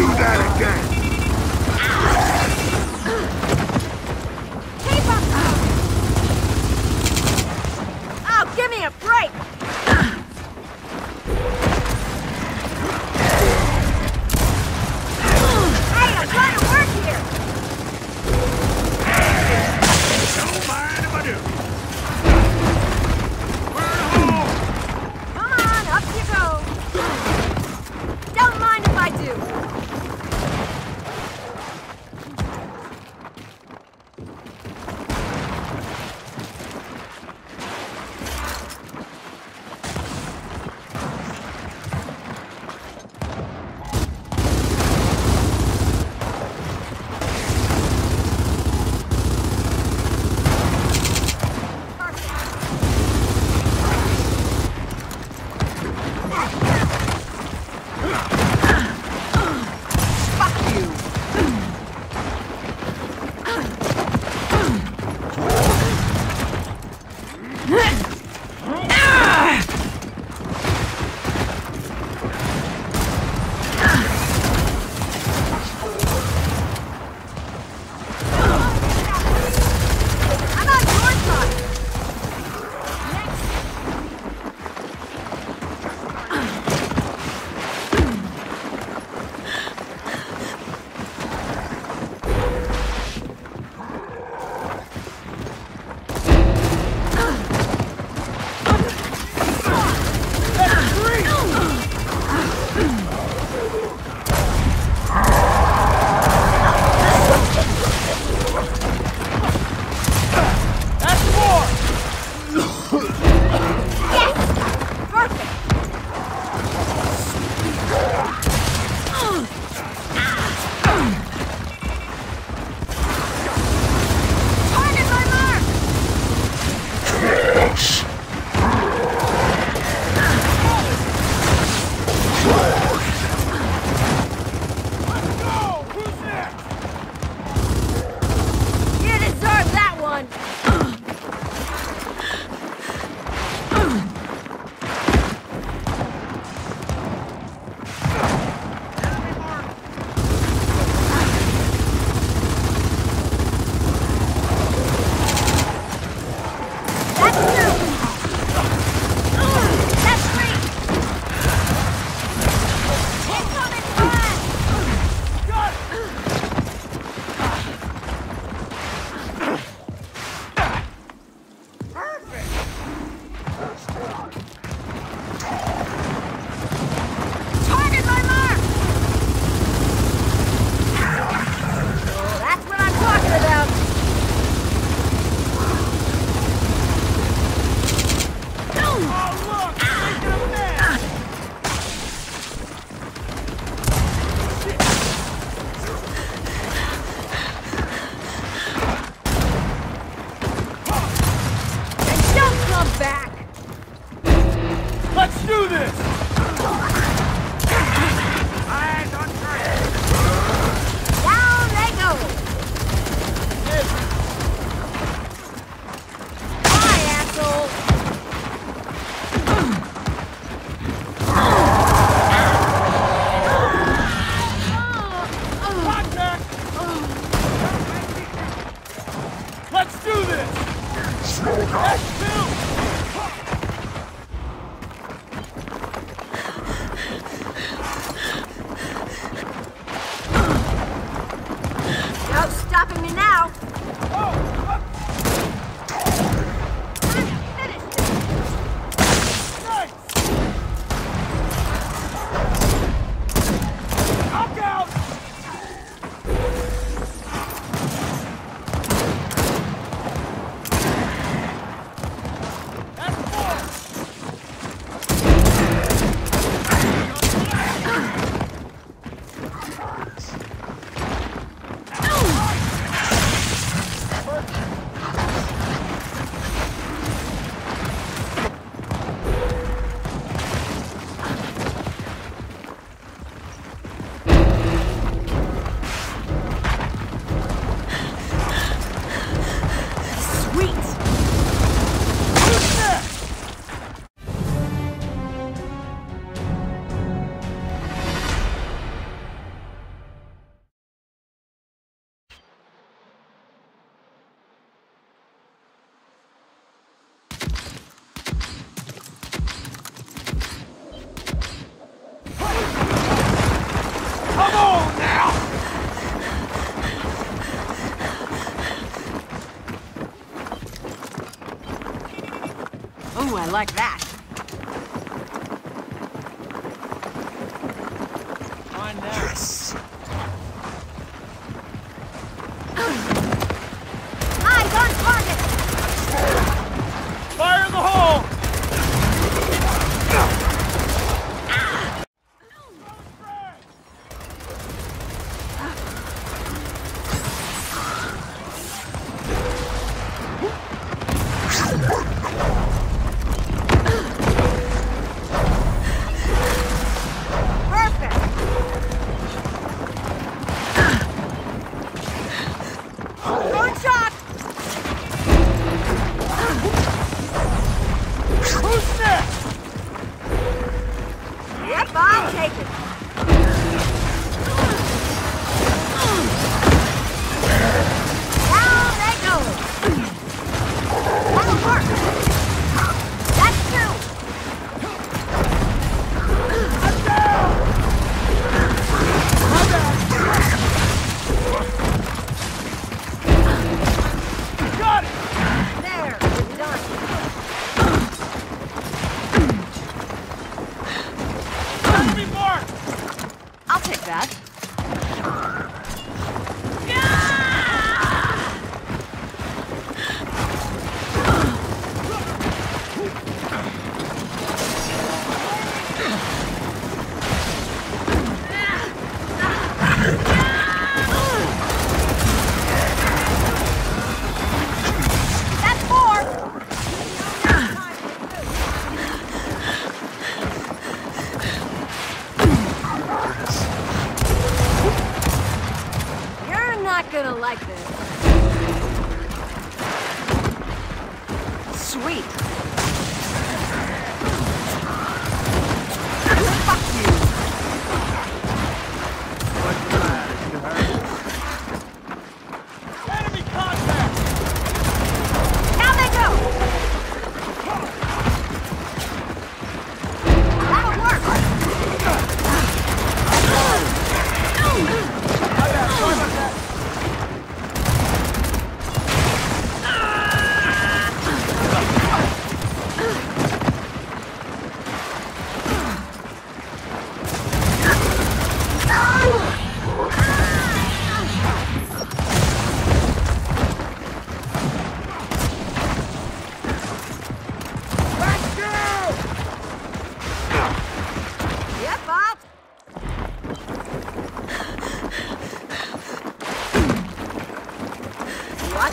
do that again! Keep up! Oh, give me a break! Hey, I'm trying to Ooh, I like that. gonna like this. Sweet!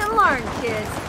and learn, kids.